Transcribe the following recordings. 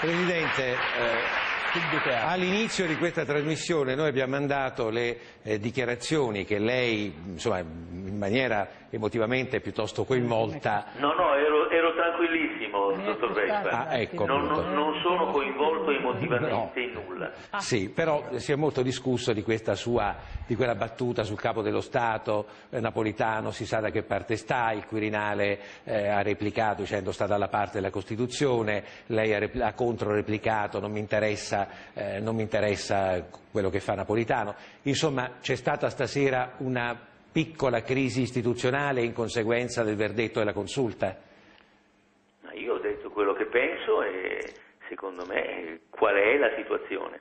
Presidente, eh, all'inizio di questa trasmissione noi abbiamo mandato le eh, dichiarazioni che lei, insomma, in maniera emotivamente piuttosto coinvolta... No, no, ero, ero tranquillissimo, dottor Vespa. Ah, ecco, non, non- non sono coinvolto emotivamente in nulla. Sì, però si è molto discusso di questa sua, di quella battuta sul capo dello Stato eh, napolitano, si sa da che parte sta, il Quirinale eh, ha replicato dicendo sta dalla parte della Costituzione, lei ha, repli- ha controreplicato, non mi interessa, eh, non mi interessa quello che fa Napolitano. Insomma, c'è stata stasera una piccola crisi istituzionale in conseguenza del verdetto della consulta? Ma io ho detto quello che penso e secondo me qual è la situazione.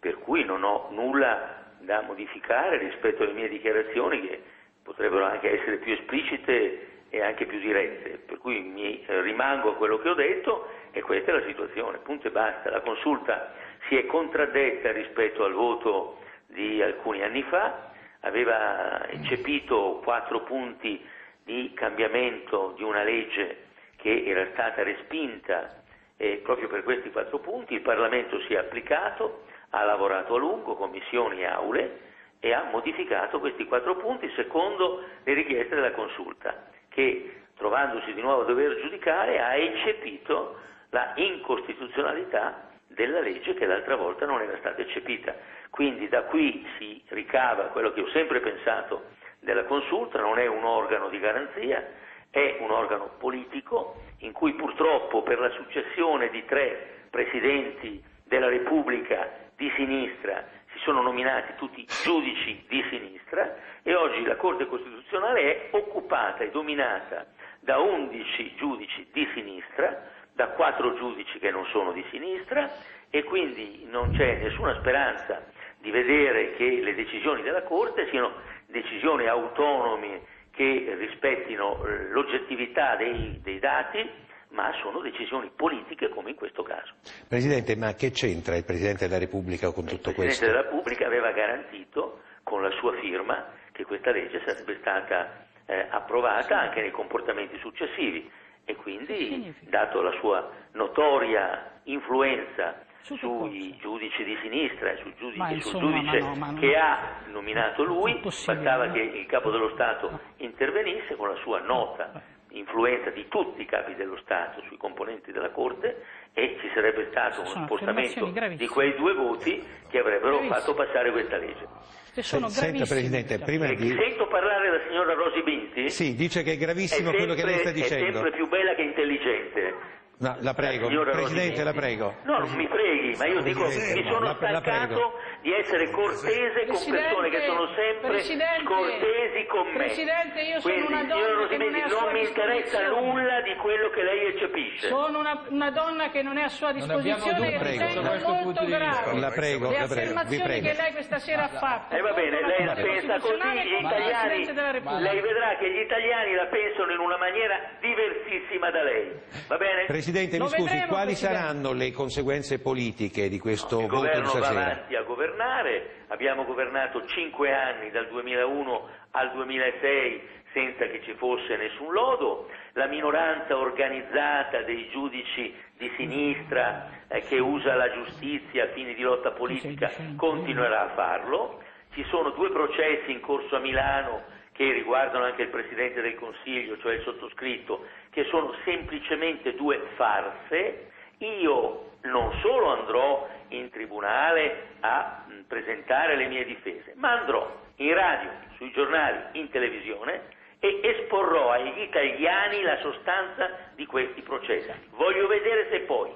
Per cui non ho nulla da modificare rispetto alle mie dichiarazioni che potrebbero anche essere più esplicite e anche più dirette. Per cui mi eh, rimango a quello che ho detto e questa è la situazione, punto e basta. La consulta si è contraddetta rispetto al voto di alcuni anni fa, aveva eccepito quattro punti di cambiamento di una legge che era stata respinta e proprio per questi quattro punti il Parlamento si è applicato, ha lavorato a lungo, commissioni e aule e ha modificato questi quattro punti secondo le richieste della consulta che trovandosi di nuovo a dover giudicare ha eccepito la incostituzionalità della legge che l'altra volta non era stata eccepita. Quindi da qui si ricava quello che ho sempre pensato della consulta, non è un organo di garanzia, è un organo politico in cui purtroppo per la successione di tre presidenti della Repubblica di sinistra si sono nominati tutti giudici di sinistra e oggi la Corte Costituzionale è occupata e dominata da 11 giudici di sinistra, da quattro giudici che non sono di sinistra e quindi non c'è nessuna speranza di vedere che le decisioni della Corte siano decisioni autonome che rispettino eh, l'oggettività dei, dei dati, ma sono decisioni politiche come in questo caso. Presidente, ma che c'entra il Presidente della Repubblica con tutto Il Presidente questo? della Repubblica aveva garantito con la sua firma che questa legge sarebbe stata eh, approvata anche nei comportamenti successivi e quindi, dato la sua notoria influenza Su sui giudici di sinistra e sul giudice, Ma sul insomma, giudice ma no, ma non- che ha nominato lui, bastava no? che il capo dello Stato intervenisse con la sua nota influenza di tutti i capi dello Stato sui componenti della Corte e ci sarebbe stato un Sono spostamento di quei due voti che avrebbero Gravissime. fatto passare questa legge. Che sono Senta. Presidente, prima E di... sento parlare la signora Rosi Binti? Sì, dice che è è gravissimo sempre, quello che lei sta è dicendo. sempre più bella che intelligente. No, la prego, signora Presidente, la prego. No, non mi freghi, ma io dico Presidente, mi sono la- la stancato di essere cortese con Presidente, persone che sono sempre Presidente, cortesi con me. Presidente, io sono Quindi, una donna signora che non non mi interessa nulla di quello che lei eccepisce. Sono una, una donna che non è a sua disposizione e ritengo molto grave La prego, le la prego, vi affermazioni prego. che lei questa sera ha fatto. Eh va bene, lei la pensa così, e gli italiani, Presidente lei vedrà che gli italiani la pensano in una maniera diversissima da lei, va bene? Presidente, mi scusi, vedremo, quali Presidente. saranno le conseguenze politiche di questo Il voto di governo va stasera? avanti a governare, abbiamo governato cinque anni dal 2001 al 2006 senza che ci fosse nessun lodo, la minoranza organizzata dei giudici di sinistra eh, che usa la giustizia a fini di lotta politica continuerà a farlo, ci sono due processi in corso a Milano che riguardano anche il Presidente del Consiglio, cioè il sottoscritto, che sono semplicemente due farse, io non solo andrò in tribunale a mh, presentare le mie difese, ma andrò in radio, sui giornali, in televisione e esporrò agli italiani la sostanza di questi processi. Voglio vedere se poi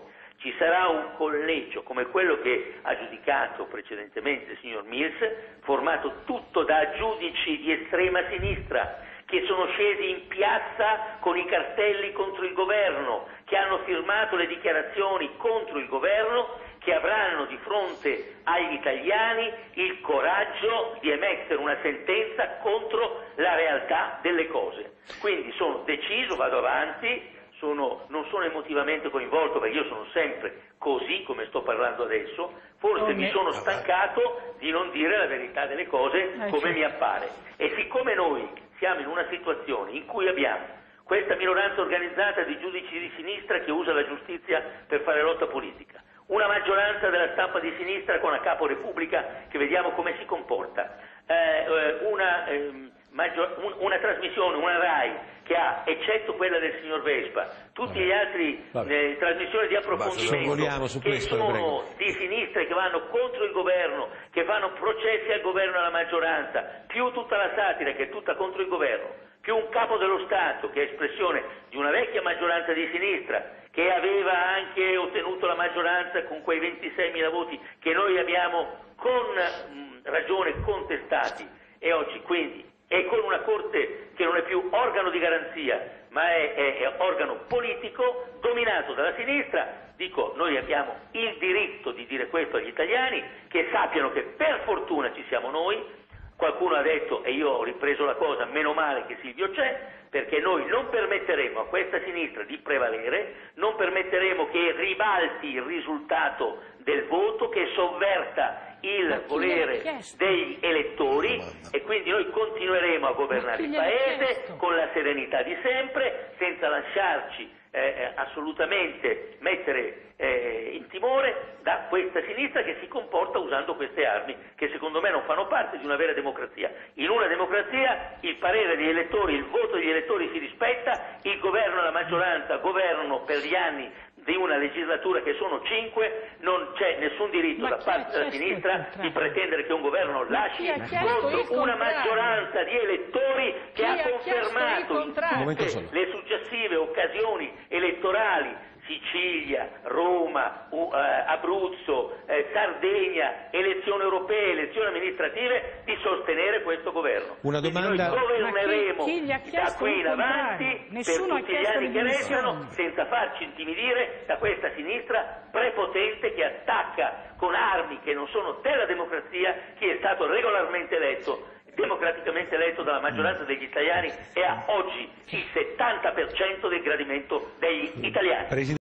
ci sarà un collegio come quello che ha giudicato precedentemente il signor Mills, formato tutto da giudici di estrema sinistra che sono scesi in piazza con i cartelli contro il governo, che hanno firmato le dichiarazioni contro il governo, che avranno di fronte agli italiani il coraggio di emettere una sentenza contro la realtà delle cose. Quindi sono deciso, vado avanti, sono- non sono emotivamente coinvolto perché io sono sempre così come sto parlando adesso, forse Come- mi sono stancato di non dire la verità delle cose Eh, come certo. mi appare. E siccome noi siamo in una situazione in cui abbiamo questa minoranza organizzata di giudici di sinistra che usa la giustizia per fare lotta politica, una maggioranza della stampa di sinistra con a capo Repubblica che vediamo come si comporta, eh, eh una, eh, una trasmissione, una RAI che ha, eccetto quella del signor Vespa, tutti gli altri eh, trasmissioni di approfondimento su che sono di sinistra e che vanno contro il governo, che fanno processi al governo e alla maggioranza, più tutta la satira che è tutta contro il governo, più un capo dello Stato che è espressione di una vecchia maggioranza di sinistra che aveva anche ottenuto la maggioranza con quei 26.000 voti che noi abbiamo con mh, ragione contestati. E oggi quindi e con una Corte che non è più organo di garanzia, ma è, è, è, organo politico dominato dalla sinistra, dico noi abbiamo il diritto di dire questo agli italiani, che sappiano che per fortuna ci siamo noi, qualcuno ha detto, e io ho ripreso la cosa, meno male che Silvio c'è, perché noi non permetteremo a questa sinistra di prevalere, non permetteremo che ribalti il risultato del voto, che sovverta il volere degli elettori e quindi noi continueremo a governare il Paese con la serenità di sempre, senza lasciarci eh, eh, assolutamente mettere eh, in timore da questa sinistra che si comporta usando queste armi che secondo me non fanno parte di una vera democrazia. In una democrazia il parere degli elettori, il voto degli elettori si rispetta, il governo e la maggioranza governano per gli anni di una legislatura che sono cinque, non c'è nessun diritto Ma da parte della sinistra di pretendere che un governo lasci contro una maggioranza di elettori che chi ha confermato in tutte le successive occasioni elettorali Sicilia, Roma, uh, Abruzzo, eh, Sardegna, elezioni europee, elezioni amministrative, di sostenere questo governo. Una domanda... Noi governeremo chi, chi da qui in avanti per tutti gli anni che restano senza farci intimidire da questa sinistra prepotente che attacca con armi che non sono della democrazia chi è stato regolarmente eletto democraticamente eletto dalla maggioranza degli italiani e ha oggi il 70% del gradimento degli italiani.